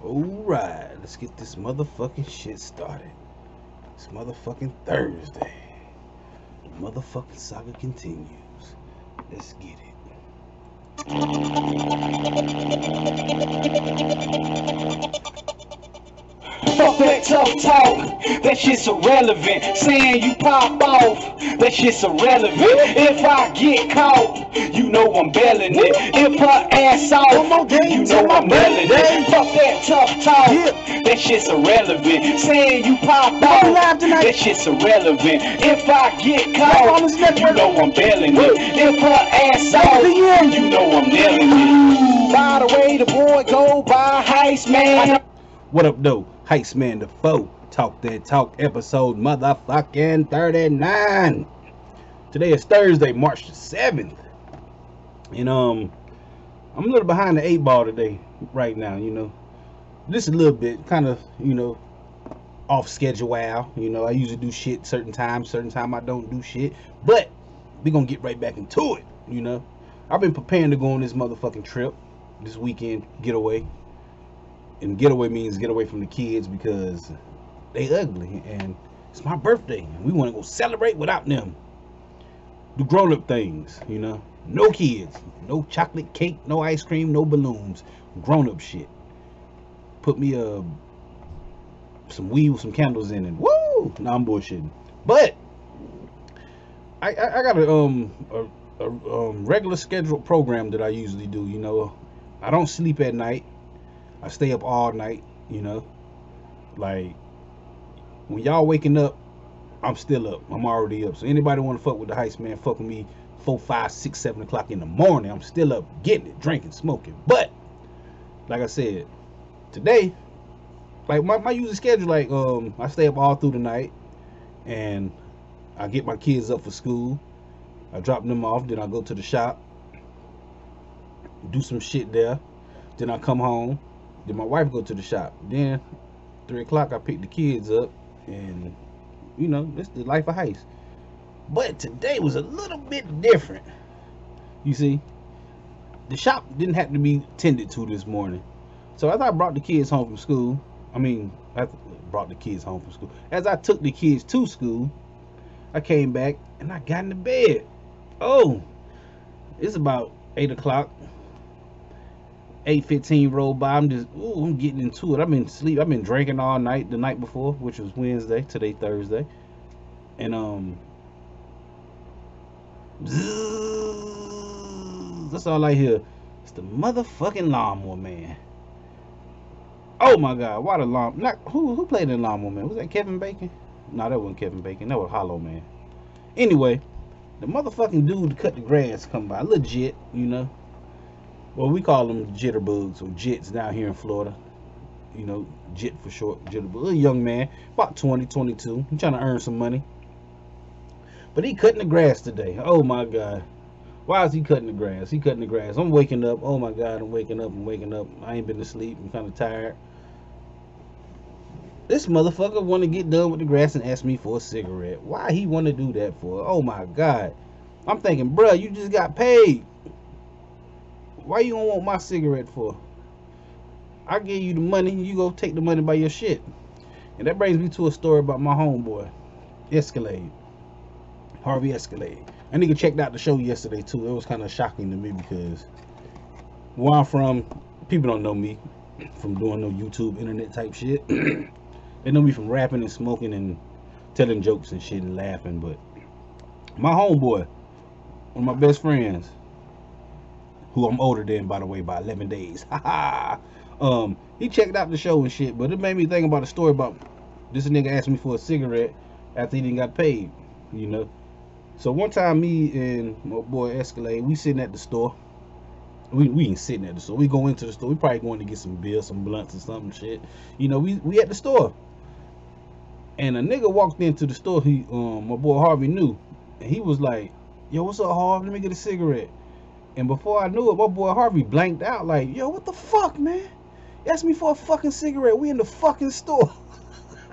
Alright, let's get this motherfucking shit started. It's motherfucking Thursday. The motherfucking saga continues. Let's get it. Fuck that tough talk, that shit's irrelevant. Saying you pop off, that shit's irrelevant. If I get caught, you know I'm belling it. If her ass off, you know I'm belling it. Fuck that tough talk, that shit's irrelevant. Saying you pop off, that shit's irrelevant. If I get caught, you know I'm belling it. If her ass off, you know I'm nailing it. By the way, the boy go by Heist Man. What up, though? Heist Man the Foe. Talk that talk episode motherfucking 39. Today is Thursday, March the 7th. And um I'm a little behind the eight ball today, right now, you know. Just a little bit, kind of, you know, off schedule. You know, I usually do shit certain times, certain time I don't do shit. But we gonna get right back into it, you know. I've been preparing to go on this motherfucking trip this weekend getaway and getaway means get away from the kids because they ugly. And it's my birthday. And we want to go celebrate without them. Do grown-up things you know? No kids. No chocolate cake no ice cream no balloons. Grown-up shit. Put me a some weed with some candles in it. Woo! No i'm bullshitting. But i i, I got a um a, a um, regular scheduled program that i usually do you know? I don't sleep at night I stay up all night, you know. Like when y'all waking up, I'm still up. I'm already up. So anybody want to fuck with the heist man, fuck with me four, five, six, seven o'clock in the morning. I'm still up getting it, drinking, smoking. But like I said, today, like my, my usual schedule, like um I stay up all through the night and I get my kids up for school. I drop them off, then I go to the shop, do some shit there. Then I come home, then my wife go to the shop. Then three o'clock I pick the kids up and you know, it's the life of heist. But today was a little bit different. You see, the shop didn't have to be tended to this morning. So as I brought the kids home from school, I mean, I brought the kids home from school. As I took the kids to school, I came back and I got into bed. Oh, it's about eight o'clock. 8:15 rolled by. I'm just, ooh, I'm getting into it. I've been sleep. I've been drinking all night the night before, which was Wednesday. Today Thursday, and um, that's all I hear. It's the motherfucking lawnmower man. Oh my God! Why the lawn? Not who? Who played in lawnmower man? Was that Kevin Bacon? No, that wasn't Kevin Bacon. That was Hollow Man. Anyway, the motherfucking dude to cut the grass come by. Legit, you know well, we call them jitterbugs or jits down here in Florida. You know, jit for short, jitterbug. A young man, about 20, 22. He's trying to earn some money. But he cutting the grass today. Oh my God. Why is he cutting the grass? He cutting the grass. I'm waking up. Oh my God, I'm waking up. I'm waking up. I ain't been to sleep. I'm kind of tired. This motherfucker want to get done with the grass and ask me for a cigarette. Why he want to do that for? Oh my God. I'm thinking, bruh, you just got paid. Why you don't want my cigarette for? I give you the money, you go take the money by your shit. And that brings me to a story about my homeboy, Escalade. Harvey Escalade. I nigga checked out the show yesterday too. It was kind of shocking to me because where I'm from, people don't know me from doing no YouTube internet type shit. they know me from rapping and smoking and telling jokes and shit and laughing. But my homeboy, one of my best friends, who I'm older than, by the way, by 11 days. Ha ha. Um, he checked out the show and shit, but it made me think about a story about this nigga asked me for a cigarette after he didn't got paid, you know. So one time, me and my boy Escalade, we sitting at the store. We, we ain't sitting at the store. We go into the store. We probably going to get some beer, some blunts or something shit. You know, we we at the store. And a nigga walked into the store. He um my boy Harvey knew, and he was like, "Yo, what's up, Harvey? Let me get a cigarette." And before I knew it, my boy Harvey blanked out like, yo, what the fuck, man? He asked me for a fucking cigarette. We in the fucking store.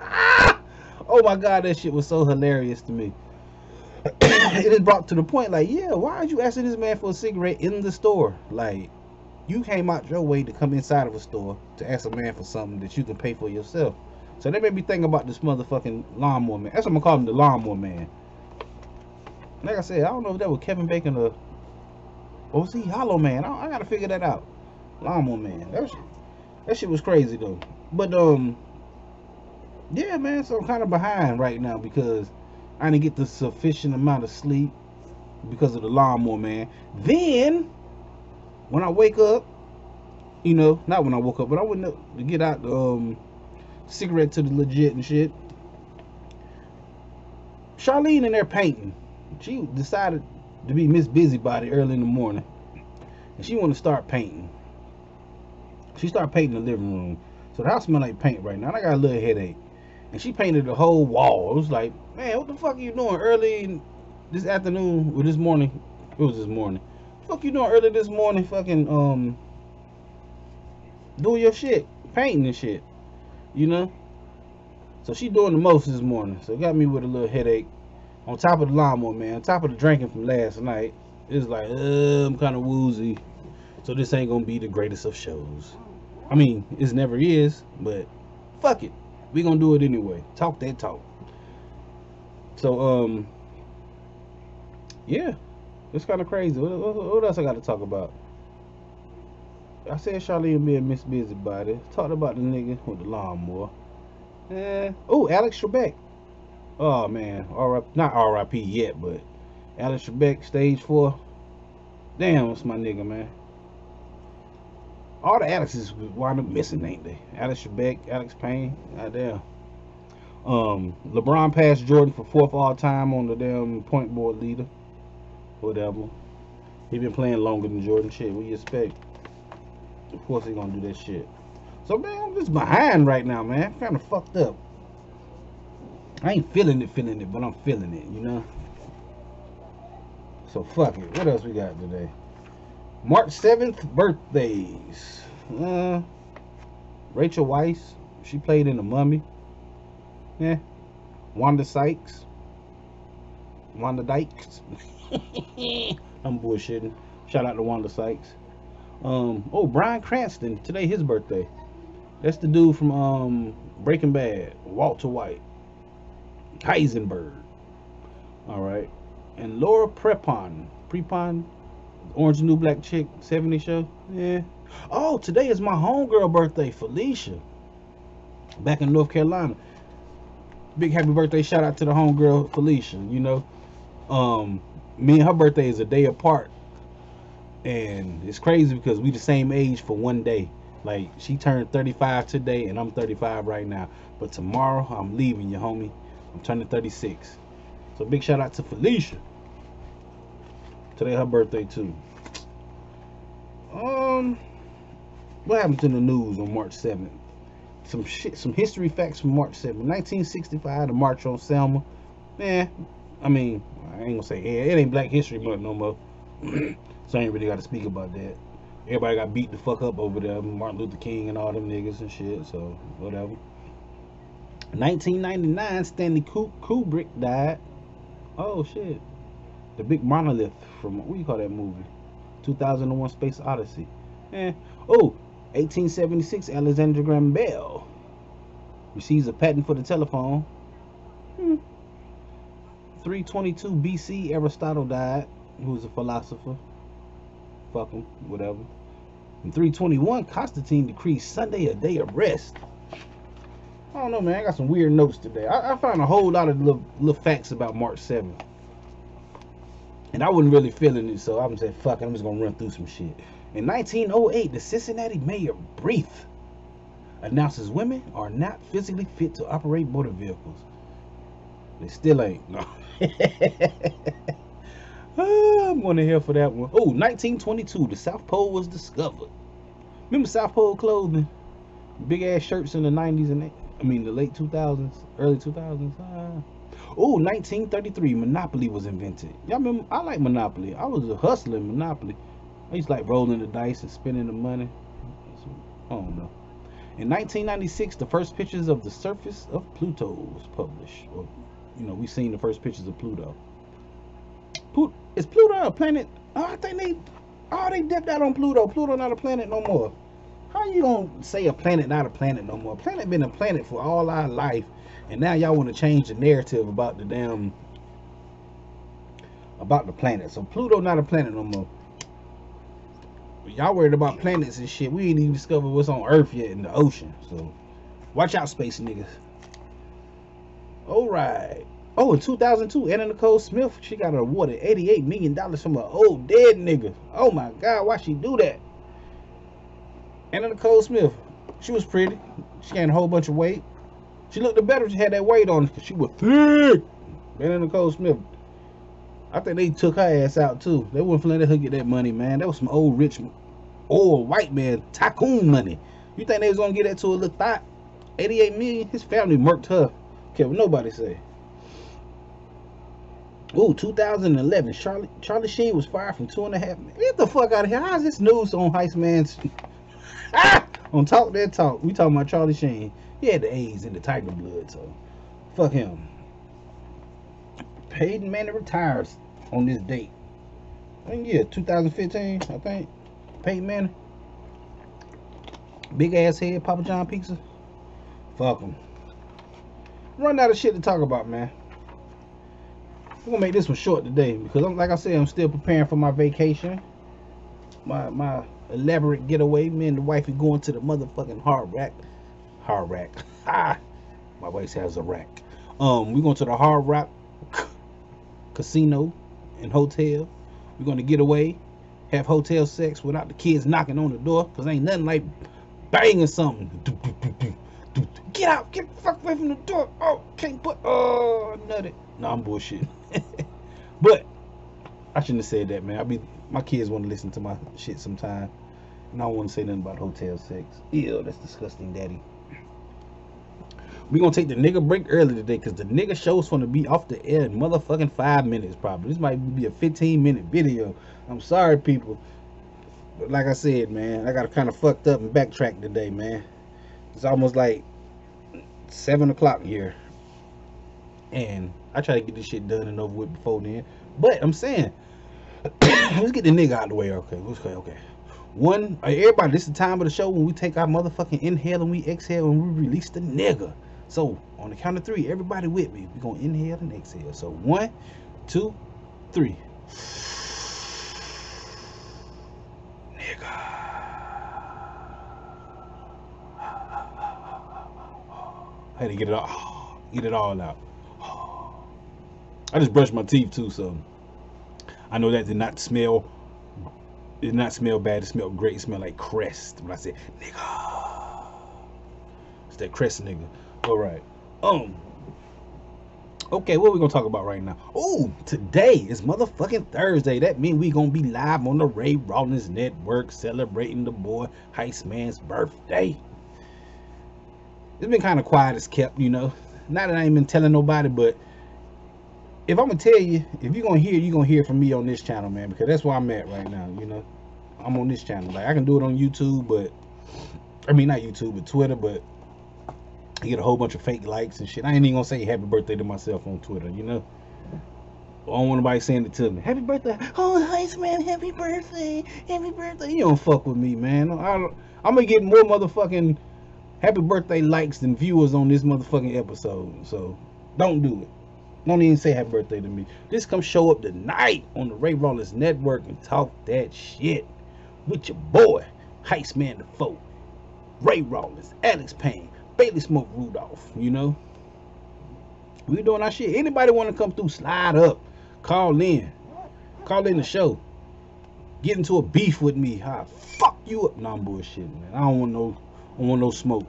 oh my god, that shit was so hilarious to me. it is brought to the point like, yeah, why are you asking this man for a cigarette in the store? Like, you came out your way to come inside of a store to ask a man for something that you can pay for yourself. So that made me think about this motherfucking lawnmower man. That's what I'm gonna call him, the lawnmower man. Like I said, I don't know if that was Kevin Bacon or or see, Hollow Man? I, I gotta figure that out. Lawnmower man. That shit, that shit was crazy though. But um, yeah, man. So I'm kind of behind right now because I didn't get the sufficient amount of sleep because of the lawnmower man. Then when I wake up, you know, not when I woke up, but I went up to get out the um, cigarette to the legit and shit. Charlene in there painting. She decided to be Miss Busybody early in the morning. And she want to start painting. She started painting the living room. So the house smell like paint right now. And I got a little headache. And she painted the whole wall. It was like, man, what the fuck are you doing early this afternoon or this morning? It was this morning fuck you doing early this morning fucking um doing your shit painting and shit you know so she doing the most this morning so it got me with a little headache on top of the lawnmower man on top of the drinking from last night it's like uh, i'm kind of woozy so this ain't gonna be the greatest of shows i mean it never is but fuck it we gonna do it anyway talk that talk so um yeah it's kind of crazy. What, what, else I got to talk about? I said Charlene being Miss Busybody. Talked about the nigga with the lawnmower. Eh. Oh, Alex Trebek. Oh man, R. Not R.I.P. yet, but Alex Trebek, stage four. Damn, what's my nigga, man? All the Alexes wind up missing, ain't they? Alex Trebek, Alex Payne, goddamn. Um, LeBron passed Jordan for fourth all time on the damn point board leader whatever. He been playing longer than Jordan. Shit, what you expect? Of course he gonna do that shit. So man, I'm just behind right now, man. Kind of fucked up. I ain't feeling it, feeling it, but I'm feeling it, you know. So fuck it. What else we got today? March 7th birthdays. Uh, Rachel Weisz. She played in the Mummy. Yeah. Wanda Sykes. Wanda Dykes. I'm bullshitting. Shout out to Wanda Sykes. Um, oh, Bryan Cranston. Today his birthday. That's the dude from um, Breaking Bad. Walter White. Heisenberg. All right. And Laura Prepon. Prepon. Orange New Black Chick 70 show. Yeah. Oh, today is my homegirl birthday, Felicia. Back in North Carolina. Big happy birthday shout out to the homegirl Felicia, you know. Um me and her birthday is a day apart and it's crazy because we the same age for one day like she turned 35 today and i'm 35 right now but tomorrow i'm leaving you homie i'm turning 36 so big shout out to felicia today her birthday too um what happened in the news on march 7th some shit some history facts from march 7th 1965 the march on selma man I mean, I ain't gonna say it, it ain't Black History Month no more, so I ain't really got to speak about that. Everybody got beat the fuck up over there, Martin Luther King and all them niggas and shit. So whatever. 1999, Stanley Kubrick died. Oh shit, the big monolith from what do you call that movie? 2001: Space Odyssey. Eh. Oh, 1876, Alexander Graham Bell receives a patent for the telephone. Hmm. 322 BC, Aristotle died, who was a philosopher. Fuck him, whatever. In 321, Constantine decreed Sunday a day of rest. I don't know, man. I got some weird notes today. I, I found a whole lot of little, little facts about March 7th. And I wasn't really feeling it, so I'm saying, fuck it, I'm just going to run through some shit. In 1908, the Cincinnati mayor, Breathe, announces women are not physically fit to operate motor vehicles. They still ain't. No. oh, I'm going to hell for that one. Oh, 1922, the South Pole was discovered. Remember South Pole clothing? Big ass shirts in the 90s and I mean the late 2000s, early 2000s. Uh, oh, 1933, Monopoly was invented. Y'all remember? I like Monopoly. I was a hustler in Monopoly. I used to like rolling the dice and spending the money. I don't know. In 1996, the first pictures of the surface of Pluto was published, or you know, we seen the first pictures of Pluto. Is Pluto a planet? Oh, I think they Oh, they dipped out on Pluto. Pluto not a planet no more. How you gonna say a planet not a planet no more? Planet been a planet for all our life, and now y'all want to change the narrative about the damn about the planet. So Pluto not a planet no more. Y'all worried about planets and shit. We ain't even discovered what's on Earth yet in the ocean. So watch out, space niggas. All right. Oh, in 2002, Anna Nicole Smith, she got awarded 88 million dollars from an old dead nigga. Oh my God, why she do that? Anna Nicole Smith, she was pretty. She gained a whole bunch of weight. She looked the better if she had that weight on because she was thick. Anna Nicole Smith, I think they took her ass out too. They wouldn't let her get that money, man. That was some old rich, old white man tycoon money. You think they was gonna get that to a little thought? 88 million. His family murked her. Care what nobody say. Ooh, 2011. Charlie Charlie Sheen was fired from two and a half. Get the fuck out of here. How's this news on Heist Man's? ah, on Talk That Talk. We talking about Charlie Sheen. He had the A's in the Tiger blood, so fuck him. Peyton Manning retires on this date. I think, yeah, 2015, I think. Peyton Manning. Big ass head, Papa John pizza. Fuck him. Run out of shit to talk about, man. I'm gonna make this one short today because, I'm, like I said, I'm still preparing for my vacation. My my elaborate getaway. Me and the wife are going to the motherfucking hard rack. Hard rack. Ha! my wife has a rack. Um, we're going to the hard rock casino and hotel. We're gonna get away, have hotel sex without the kids knocking on the door, cause ain't nothing like banging something. Get out, get the fuck away from the door. Oh, can't put oh nutted. No, I'm bullshit. but I shouldn't have said that, man. I be my kids want to listen to my shit sometime. And I don't want to say nothing about hotel sex. Ew, that's disgusting, daddy we gonna take the nigga break early today because the nigga show's gonna be off the air in motherfucking five minutes probably. This might be a 15 minute video. I'm sorry, people. But like I said, man, I got kind of fucked up and backtrack today, man. It's almost like seven o'clock here, and I try to get this shit done and over with before then. But I'm saying, let's get the nigga out of the way. Okay, okay, okay. One, uh, everybody, this is the time of the show when we take our motherfucking inhale and we exhale and we release the nigga. So on the count of three, everybody with me. We're gonna inhale and exhale. So one, two, three. Nigga. I had to get it all, get it all out. I just brushed my teeth too, so I know that did not smell. Did not smell bad. It smelled great. It smelled like crest. When I said nigga, it's that crest nigga. All right. Um. Okay, what we gonna talk about right now? Oh, today is motherfucking Thursday. That means we gonna be live on the Ray Rawlins Network celebrating the boy Heist Man's birthday. It's been kind of quiet as kept, you know. Not that I ain't been telling nobody, but if I'm gonna tell you, if you're gonna hear, you're gonna hear from me on this channel, man, because that's where I'm at right now, you know. I'm on this channel. Like I can do it on YouTube, but I mean not YouTube, but Twitter, but I get a whole bunch of fake likes and shit. I ain't even gonna say happy birthday to myself on Twitter, you know. I don't want nobody saying it to me. Happy birthday. Oh, nice man. Happy birthday. Happy birthday. You don't fuck with me, man. I, I'm gonna get more motherfucking happy birthday likes than viewers on this motherfucking episode. So don't do it. Don't even say happy birthday to me. Just come show up tonight on the Ray Rawlins Network and talk that shit with your boy, Heist Man the Foe, Ray Rawlins, Alex Payne, Bailey Smoke Rudolph, you know. We doing our shit. Anybody want to come through, slide up, call in, call in the show, get into a beef with me. I fuck you up. Nah, I'm bullshit, man. I don't want no, I don't want no smoke.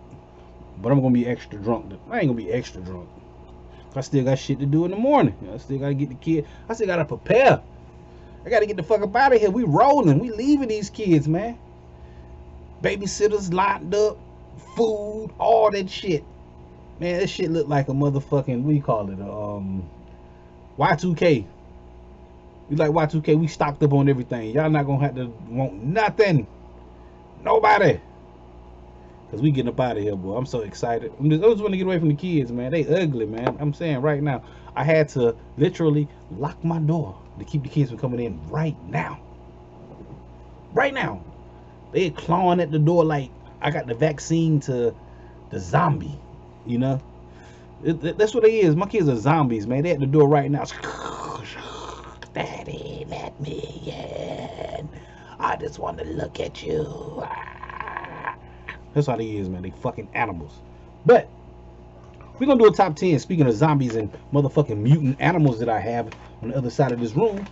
But I'm gonna be extra drunk. I ain't gonna be extra drunk. I still got shit to do in the morning. I still gotta get the kid. I still gotta prepare. I gotta get the fuck up out of here. We rolling. We leaving these kids, man. Babysitters locked up food, all that shit. Man, this shit look like a motherfucking, we call it, um, Y2K. We like Y2K, we stocked up on everything. Y'all not gonna have to want nothing. Nobody. Cause we getting up out of here, boy. I'm so excited. I'm just, I just want to get away from the kids, man. They ugly, man. I'm saying right now, I had to literally lock my door to keep the kids from coming in right now. right now. They clawing at the door like I got the vaccine to the zombie. You know, It- it- that's what it is. My kids are zombies, man. They at the door right now. Daddy, let me in. I just want to look at you. That's how they is, man. They fucking animals. But we're gonna do a top 10. Speaking of zombies and motherfucking mutant animals that I have on the other side of this room,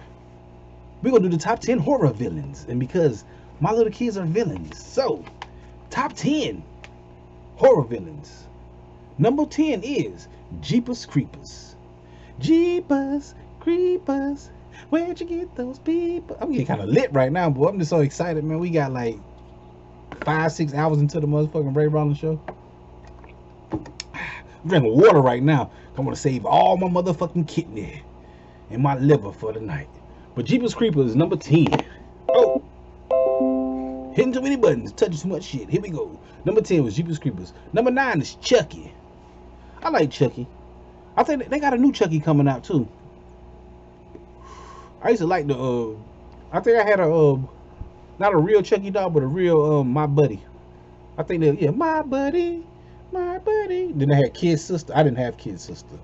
we're gonna do the top 10 horror villains. And because my little kids are villains, so top 10 horror villains. Number 10 is Jeepers Creepers. Jeepers Creepers. Where'd you get those people? I'm getting kind of lit right now, boy. I'm just so excited, man. We got like five, six hours into the motherfucking Ray Rawlins show. I'm drinking water right now. I'm gonna save all my motherfucking kidney and my liver for the night. But Jeepers Creepers, number 10. Oh. Hitting too many buttons, touching too much shit. Here we go. Number 10 was Jeepers Creepers. Number 9 is Chucky. I like Chucky. I think they got a new Chucky coming out too. I used to like the uh I think I had a uh not a real Chucky doll, but a real um my buddy. I think that yeah, my buddy, my buddy. Then I had kid sister. I didn't have kid sister.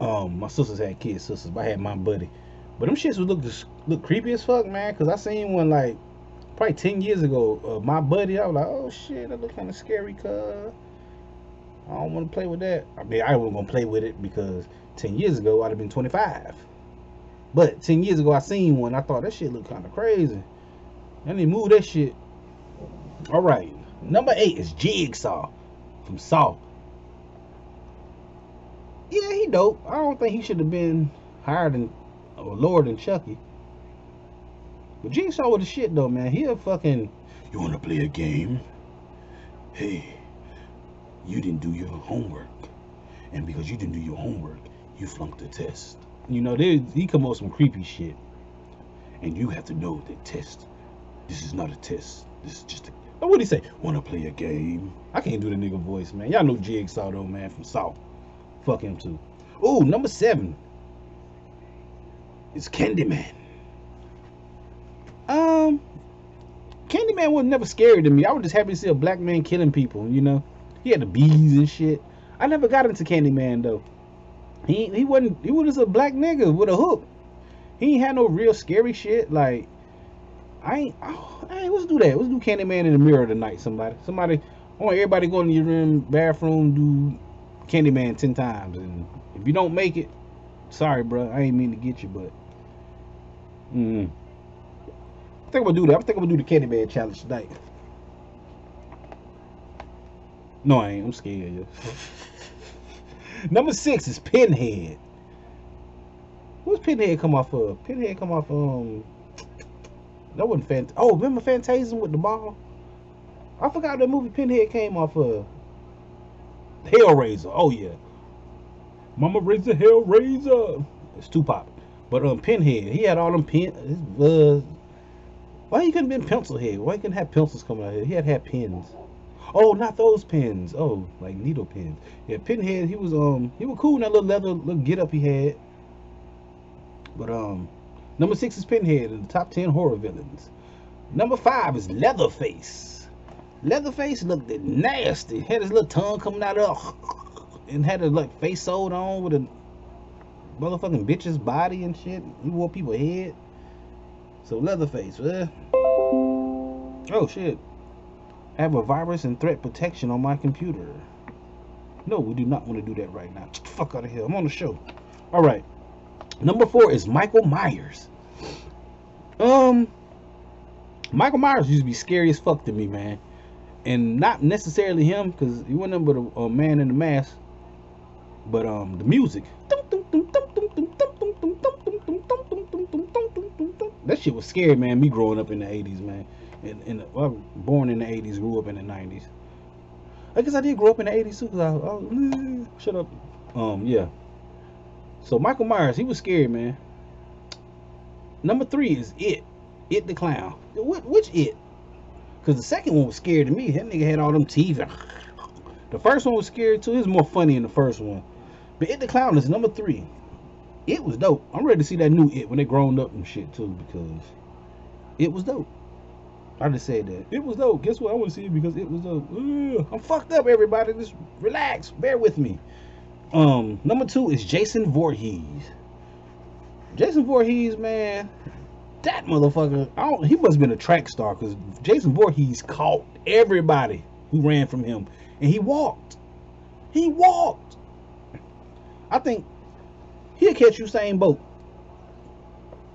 Um, my sisters had kid sisters, but I had my buddy. But them shits would look look creepy as fuck, man. Cause I seen one like probably ten years ago. Uh, my buddy, I was like, oh shit, that look kind of scary, cuz. I don't want to play with that. I mean, I wasn't gonna play with it because ten years ago I'd have been 25. But ten years ago I seen one. I thought that shit looked kind of crazy. I need move that shit. All right, number eight is Jigsaw from Saw. Yeah, he dope. I don't think he should have been higher than or lower than Chucky. But Jigsaw was the shit though, man. He a fucking. You wanna play a game? Hey, you didn't do your homework, and because you didn't do your homework, you flunked the test. You know, there he come up with some creepy shit, and you have to know the test. This is not a test. This is just a. What would he say? Wanna play a game? I can't do the nigga voice, man. Y'all know Jigsaw though, man, from Saw. Fuck him too. Ooh, number seven is Candyman. Um, Candyman was never scary to me. I was just happy to see a black man killing people. You know, he had the bees and shit. I never got into Candyman though. He he wasn't. He was just a black nigga with a hook. He ain't had no real scary shit. Like I ain't. Hey, let's do that. Let's do Candyman in the mirror tonight. Somebody, somebody. I want everybody go in your room, bathroom, do Candyman ten times, and if you don't make it, sorry, bro. I ain't mean to get you, but. Mm. I think I'm gonna do that. I think I'm gonna do the Candyman challenge tonight. No, I ain't. I'm scared. Number six is Pinhead. What's Pinhead come off of? Pinhead come off um. That wasn't Phant. Oh, remember Phantasm with the ball? I forgot that movie Pinhead came off of. Hellraiser. Oh yeah. Mama raised the Hellraiser. It's Tupac. But um, Pinhead, he had all them pin. Uh, why he couldn't been pencil head? Why he couldn't have pencils coming out here? He had have pins. Oh, not those pins. Oh, like needle pins. Yeah, Pinhead. He was um, he was cool in that little leather little get up he had. But um, number six is Pinhead in the top ten horror villains. Number five is Leatherface. Leatherface looked nasty. Had his little tongue coming out of, and had his like face sewed on with a motherfucking bitch's body and shit. He wore people's head. So Leatherface, eh? Oh shit. I have a virus and threat protection on my computer. No, we do not want to do that right now. Fuck out of here. I'm on the show. All right. Number four is Michael Myers. Um, Michael Myers used to be scary as fuck to me, man. And not necessarily him, because he wasn't but a, a man in the mask. But um, the music. That shit was scary, man. Me growing up in the '80s, man. In, in the, well, born in the '80s, grew up in the '90s. I guess I did grow up in the '80s too. Cause I, I shut up. Um, yeah. So Michael Myers, he was scary, man. Number three is it, it the clown. What which it? Cause the second one was scary to me. That nigga had all them teeth. The first one was scary too. It was more funny in the first one. But it the clown is number three. It was dope. I'm ready to see that new it when they grown up and shit too. Because It was dope. I just said that. It was dope. Guess what? I want to see it because it was dope. Ugh. I'm fucked up, everybody. Just relax. Bear with me. Um, number two is Jason Voorhees. Jason Voorhees, man, that motherfucker. I don't. He must have been a track star because Jason Voorhees caught everybody who ran from him, and he walked. He walked. I think he'll catch you same boat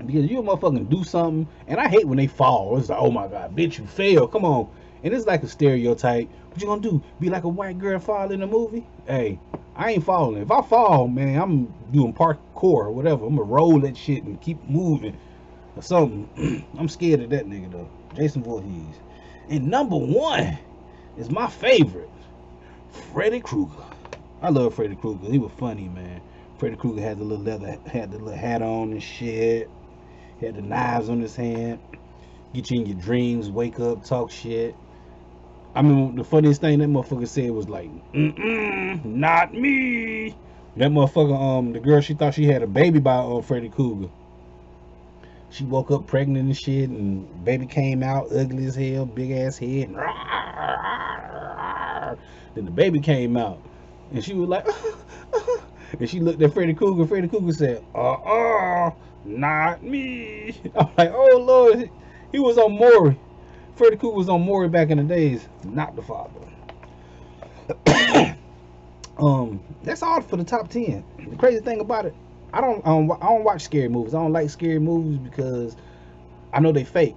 because you motherfucking do something, and I hate when they fall. It's like, oh my god, bitch, you fail. Come on, and it's like a stereotype. What you gonna do? Be like a white girl fall in a movie? Hey, I ain't falling. If I fall, man, I'm doing parkour or whatever. I'm gonna roll that shit and keep moving or something. I'm scared of that nigga though. Jason Voorhees. And number one is my favorite, Freddy Krueger. I love Freddy Krueger. He was funny, man. Freddy Krueger had the little leather, had the little hat on and shit. He had the knives on his hand. Get you in your dreams, wake up, talk shit. I mean, the funniest thing that motherfucker said was like, mm not me. That motherfucker, um, the girl, she thought she had a baby by uh, Freddy Krueger. She woke up pregnant and shit, and baby came out ugly as hell, big ass head. Then the baby came out, and she was like, and she looked at Freddy Krueger. Freddy Krueger said, "Uh, uh, not me." I'm like, "Oh Lord, he was on Maury." Freddy Krueger was on Maury back in the days, not the father. um, that's all for the top ten. The crazy thing about it, I don't, I don't, I don't watch scary movies. I don't like scary movies because I know they fake.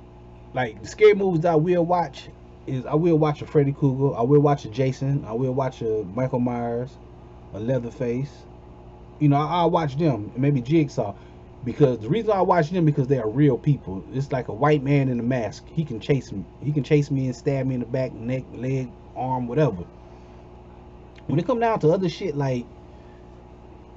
Like the scary movies that I will watch is I will watch a Freddy Krueger, I will watch a Jason, I will watch a Michael Myers, a Leatherface. You know, I, will watch them, maybe Jigsaw, because the reason I watch them because they are real people. It's like a white man in a mask. He can chase me. He can chase me and stab me in the back, neck, leg, arm, whatever. When it come down to other shit like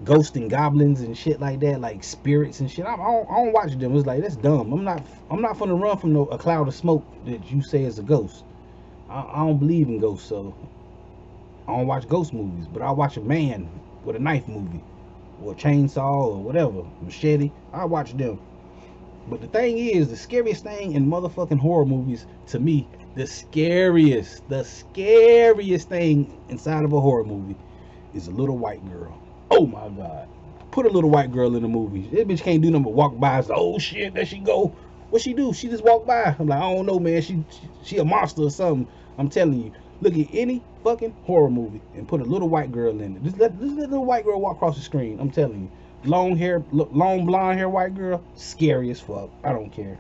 ghosts and goblins and shit like that, like spirits and shit. I, don't, I don't watch them. It's like that's dumb. I'm not. I'm not gonna run from no, a cloud of smoke that you say is a ghost. I, I don't believe in ghosts, so I don't watch ghost movies. But I watch a man with a knife movie, or chainsaw, or whatever, machete. I watch them. But the thing is, the scariest thing in motherfucking horror movies, to me, the scariest, the scariest thing inside of a horror movie is a little white girl. Oh my god. Put a little white girl in the movie. That bitch can't do nothing but walk by. It's like, oh shit, there she go. What she do? She just walk by. I'm like, I don't know, man. She, she she a monster or something. I'm telling you. Look at any fucking horror movie and put a little white girl in it. Just let this little white girl walk across the screen. I'm telling you. Long hair, long blonde hair white girl, scary as fuck. I don't care.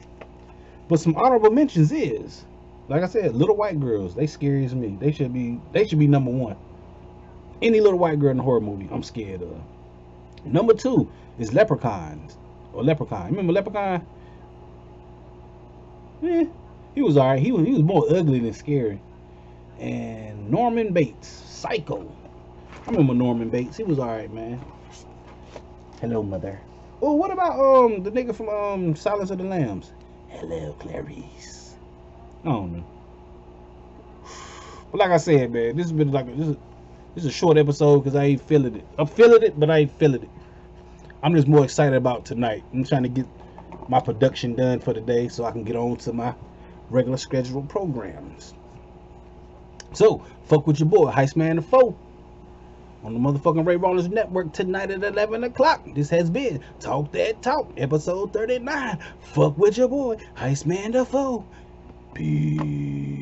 But some honorable mentions is, like I said, little white girls. They scary as me. They should be. They should be number one. Any little white girl in a horror movie, I'm scared of. Number two is Leprechauns or Leprechaun. Remember Leprechaun? Yeah, he was alright. He was he was more ugly than scary. And Norman Bates, Psycho. I remember Norman Bates. He was alright, man. Hello, mother. Oh, what about um the nigga from um Silence of the Lambs? Hello, Clarice. I don't know. But like I said, man, this has been like this. Is, this is a short episode because I ain't feeling it. I'm feeling it, but I ain't feeling it. I'm just more excited about tonight. I'm trying to get my production done for the day so I can get on to my regular scheduled programs. So, fuck with your boy, Heistman the Foe. On the motherfucking Ray Rawlins Network tonight at 11 o'clock. This has been Talk That Talk, episode 39. Fuck with your boy, Heistman the Foe. Peace.